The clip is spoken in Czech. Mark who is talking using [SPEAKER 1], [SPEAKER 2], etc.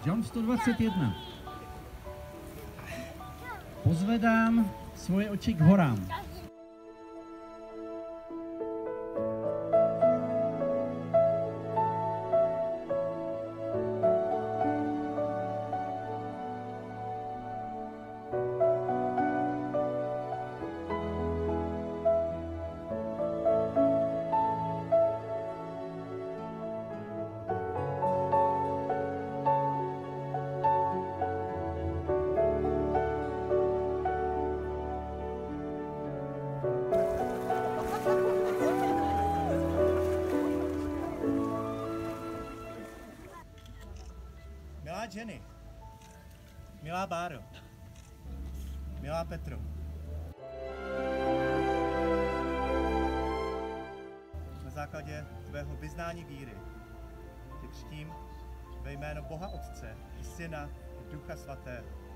[SPEAKER 1] John 121. Pozvedám svoje oči k horám.
[SPEAKER 2] Milá Jenny, milá Báro, milá Petro, na základě tvého vyznání víry tě křtím ve jméno Boha Otce i Syna i Ducha Svatého.